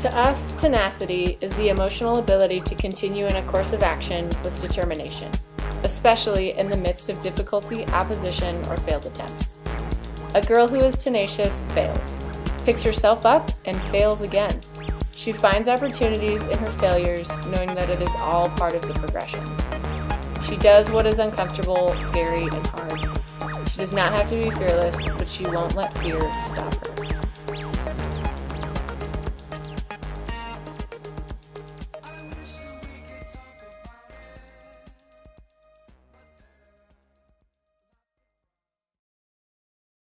To us, tenacity is the emotional ability to continue in a course of action with determination, especially in the midst of difficulty, opposition, or failed attempts. A girl who is tenacious fails, picks herself up, and fails again. She finds opportunities in her failures, knowing that it is all part of the progression. She does what is uncomfortable, scary, and hard. She does not have to be fearless, but she won't let fear stop her.